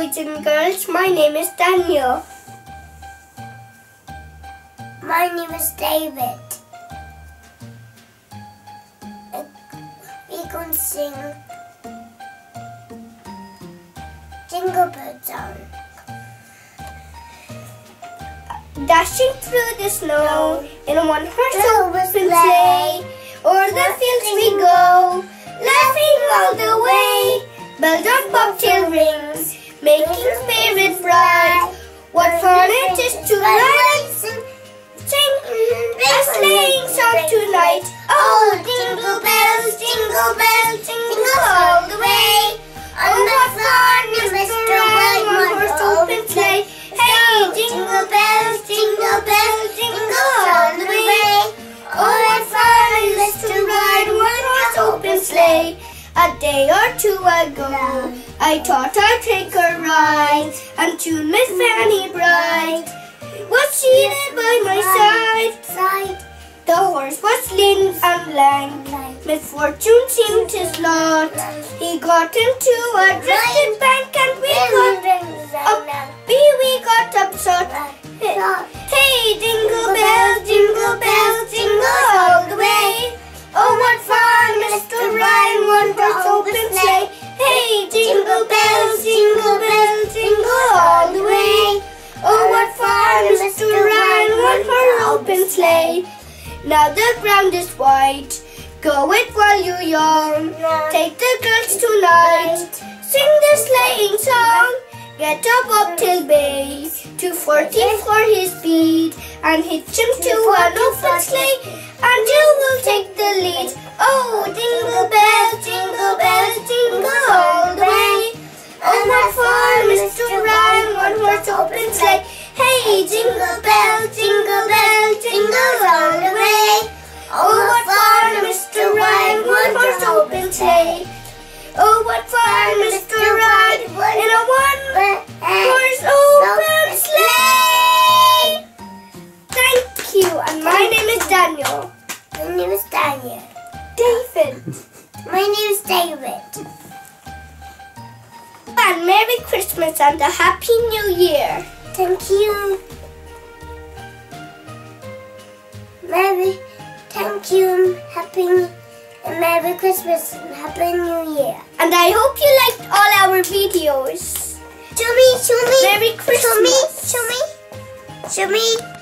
boys and girls. My name is Daniel. My name is David. We can sing Jingle Bell song. Dashing through the snow in a one horse open sleigh. sleigh. O'er the fields we go, laughing all the way. Bells on bobtail rings, making spirits bright. What fun it is to and sing a sleighing song tonight. Oh, jingle bells, jingle bells, jingle all the way. Oh, on the fun is Mr. Horse open sleigh. Hey, Jingle bells, jingle bells, jingle all the way. Oh, what fun is to ride one horse open sleigh. A day or two ago, I thought I'd take a ride and tune Miss Fanny Bright was seated by my side. Side, The horse was lean and lank. Misfortune seemed his lot. He got into a drifted bank and we got up. Now the ground is white. Go it while you're young. Take the girls tonight. Sing the sleighing song. Get a bobtail bay to 40 for his speed and hitch him to an open sleigh and you will take the lead. Oh, Oh, what fun, Mr. Ryan, in a one uh, horse open sleigh. Thank you, and my name is Daniel. My name is Daniel. David. My name is David. And Merry Christmas and a Happy New Year. Thank you. Merry, Christmas and Happy New Year. And I hope you liked all our videos. Show me, show me. Merry Show me, show me. Show me.